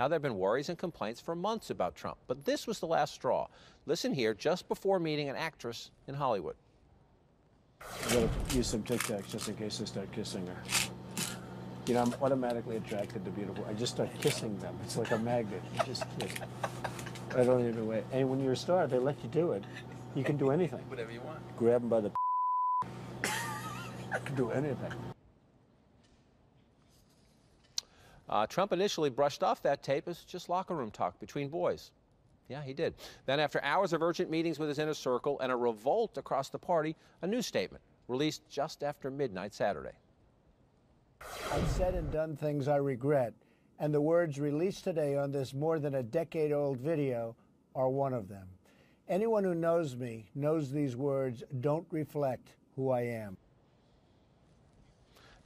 Now, there have been worries and complaints for months about Trump, but this was the last straw. Listen here just before meeting an actress in Hollywood. I'm going to use some Tic Tacs just in case I start kissing her. You know, I'm automatically attracted to beautiful. I just start kissing them. It's like a magnet. You just kiss. I don't even wait. And when you're a star, they let you do it. You can do anything. Whatever you want. Grab them by the. you can do anything. Uh, Trump initially brushed off that tape as just locker room talk between boys. Yeah, he did. Then, after hours of urgent meetings with his inner circle and a revolt across the party, a new statement released just after midnight Saturday. I've said and done things I regret, and the words released today on this more than a decade old video are one of them. Anyone who knows me knows these words don't reflect who I am.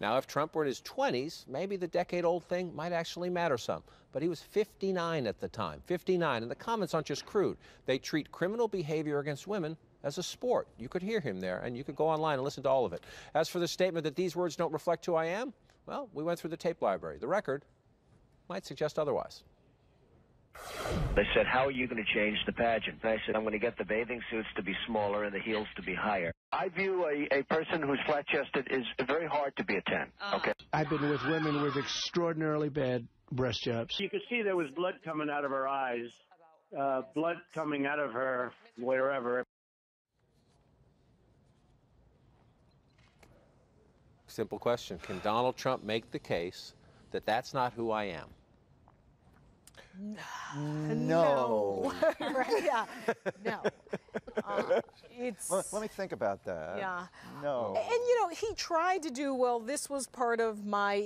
Now, if Trump were in his 20s, maybe the decade old thing might actually matter some. But he was 59 at the time, 59. And the comments aren't just crude, they treat criminal behavior against women as a sport. You could hear him there, and you could go online and listen to all of it. As for the statement that these words don't reflect who I am, well, we went through the tape library. The record might suggest otherwise. They said, How are you going to change the pageant? And I said, I'm going to get the bathing suits to be smaller and the heels to be higher. I view a, a person who's flat chested is very hard to be a 10. Uh. Okay. I've been with women with extraordinarily bad breast jobs. You could see there was blood coming out of her eyes, uh, blood coming out of her wherever. Simple question Can Donald Trump make the case that that's not who I am? No. right, yeah. No. Uh, it's. Let, let, me think about that. Yeah. No. And, you know, he tried to do, well, this was part of my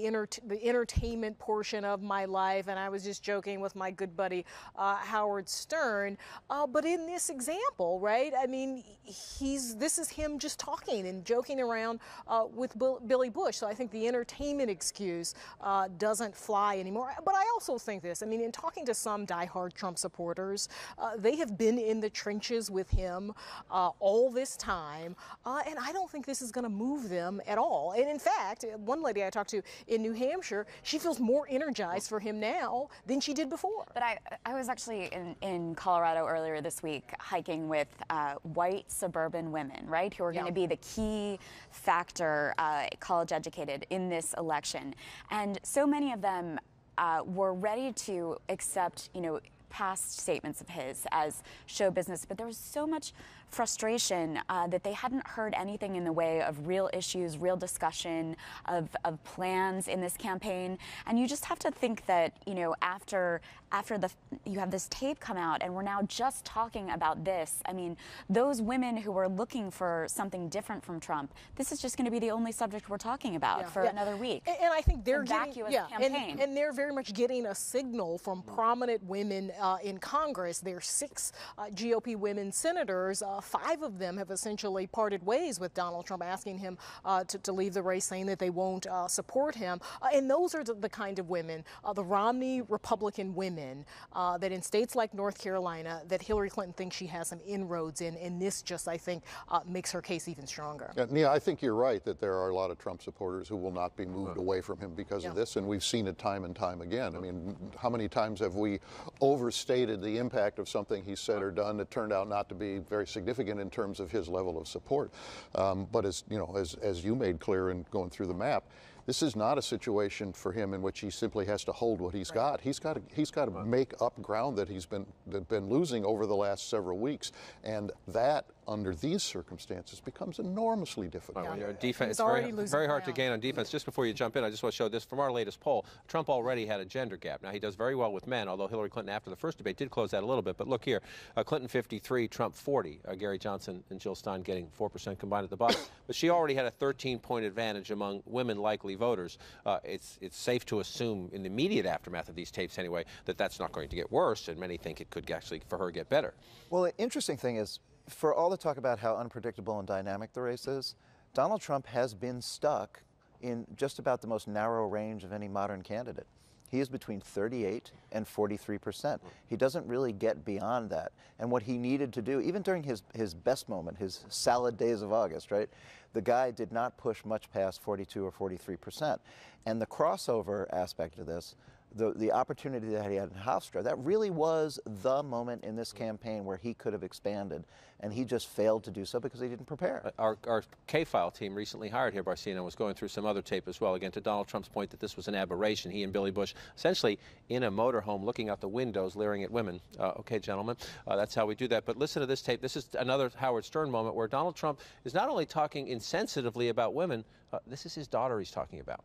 the entertainment portion of my life, and I was just joking with my good buddy uh, Howard Stern. Uh, but in this example, right, I mean, he's this is him just talking and joking around uh, with Bill, Billy Bush. So I think the entertainment excuse uh, doesn't fly anymore. But I also think this, I mean, in talking to some diehard Trump supporters, uh, they have been in the trenches with him uh, all this time, uh, and I don't think this is going to move them at all. And in fact, one lady I talked to in New Hampshire, she feels more energized for him now than she did before. But I, I was actually in, in Colorado earlier this week hiking with uh, white suburban women, right, who are going to be the key factor, uh, college educated, in this election. And so many of them uh, were ready to accept, you know, past statements of his as show business, but there was so much frustration uh, that they hadn't heard anything in the way of real issues, real discussion of, of plans in this campaign. And you just have to think that, you know, after after the you have this tape come out and we're now just talking about this. I mean, those women who were looking for something different from Trump, this is just going to be the only subject we're talking about yeah. for yeah. another week. And, and, I think they're getting, yeah, and, and, they're very much getting a signal from prominent women uh, in Congress. There are six uh, GOP women senators uh, five of them have essentially parted ways with Donald Trump, asking him uh, to, to, leave the race, saying that they won't uh, support him. Uh, and those are the, the kind of women, uh, the Romney Republican women, uh, that in states like North Carolina, that Hillary Clinton thinks she has some inroads in. And this just, I think, makes her case even stronger. Yeah, Nia, I think you're right that there are a lot of Trump supporters who will not be moved away from him because yeah. of this. And we've seen it time and time again. I mean, how many times have we overstated the impact of something he said or done that turned out not to be very significant? in terms of his level of support. Um, but as you know, as, as you made clear in going through the map, this is not a situation for him in which he simply has to hold what he's right. got. He's got to, he's got to make up ground that he's been been losing over the last several weeks, and that under these circumstances becomes enormously difficult. Yeah. Well, defense, it's very, very hard to gain on defense. Just before you jump in, I just want to show this from our latest poll. Trump already had a gender gap. Now, he does very well with men, although Hillary Clinton, after the first debate, did close that a little bit. But look here uh, Clinton 53, Trump 40. Uh, Gary Johnson and Jill Stein getting 4% combined at the bottom. but she already had a 13 point advantage among women likely voters. Uh, it's, it's safe to assume, in the immediate aftermath of these tapes anyway, that that's not going to get worse, and many think it could actually, for her, get better. Well, the interesting thing is, for all the talk about how unpredictable and dynamic the race is, Donald Trump has been stuck in just about the most narrow range of any modern candidate. He is between 38 and 43 percent. He doesn't really get beyond that. And what he needed to do, even during his, his best moment, his salad days of August, right, the guy did not push much past 42 or 43 percent. And the crossover aspect of this, the, the opportunity that he had in Hofstra, that really was the moment in this campaign where he could have expanded, and he just failed to do so because he didn't prepare. Our, our K-File team recently hired here, Barcino, was going through some other tape as well. Again, to Donald Trump's point that this was an aberration. He and Billy Bush essentially in a motorhome looking out the windows, leering at women. Uh, okay, gentlemen, uh, that's how we do that. But listen to this tape. This is another Howard Stern moment where Donald Trump is not only talking insensitively about women, uh, this is his daughter he's talking about.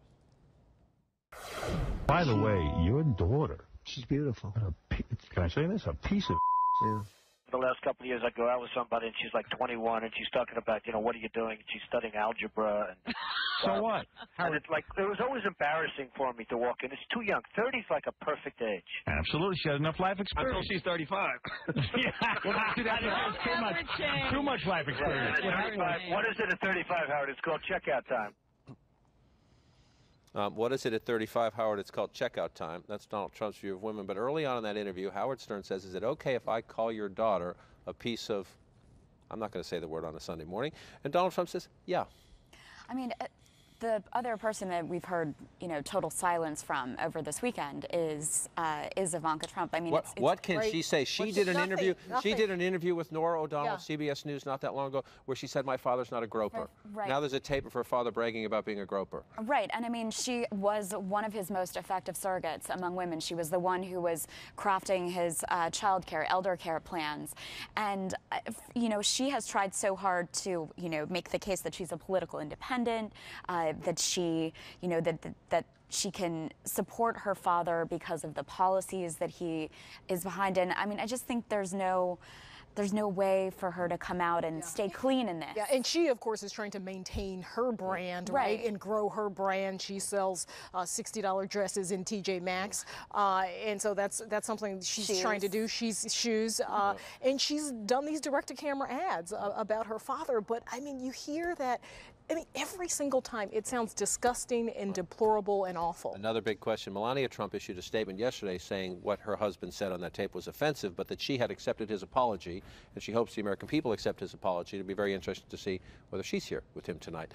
By the way, your daughter, She's beautiful. a can I say this? A piece of Yeah. The last couple of years, I go out with somebody and she's like 21 and she's talking about, you know, what are you doing? And she's studying algebra. And, So um, what? and it's like, it was always embarrassing for me to walk in. It's too young. 30's like a perfect age. Absolutely, she has enough life experience. Until she's 35. yeah. Well, see, that's, that's too much. Too much life experience. And at 35 what is it at 35, Howard? It's called checkout time. Um, what is it at 35, Howard? It's called checkout time. That's Donald Trump's view of women. But early on in that interview, Howard Stern says, Is it okay if I call your daughter a piece of, I'm not going to say the word on a Sunday morning. And Donald Trump says, Yeah. I mean, uh, the other person that we've heard, you know, total silence from over this weekend is uh, is Ivanka Trump. I mean, What, it's, it's what can great. she say? She What's did an nothing, interview. She did an interview with Norah O'Donnell, Yeah. CBS News, not that long ago, where she said, "My father's not a groper." Right, right. Now there's a tape of her father bragging about being a groper. Right, and I mean, she was one of his most effective surrogates among women. She was the one who was crafting his uh, child care, elder care plans. And, uh, you know, she has tried so hard to, you know, make the case that she's a political independent, uh, that she, you know, that, that, that she can support her father because of the policies that he is behind. And I mean, I just think there's no. There's no way for her to come out and stay clean in this. Yeah, and she, of course, is trying to maintain her brand, right, Right. and grow her brand. She sells uh, $60 dresses in TJ Maxx, uh, and so that's that's something she's trying to do. She's shoes, uh, and she's done these direct-to-camera ads uh, about her father. But I mean, you hear that. I mean, every single time it sounds disgusting and deplorable and awful. Another big question. Melania Trump issued a statement yesterday saying what her husband said on that tape was offensive, but that she had accepted his apology, and she hopes the American people accept his apology. It'll be very interesting to see whether she's here with him tonight.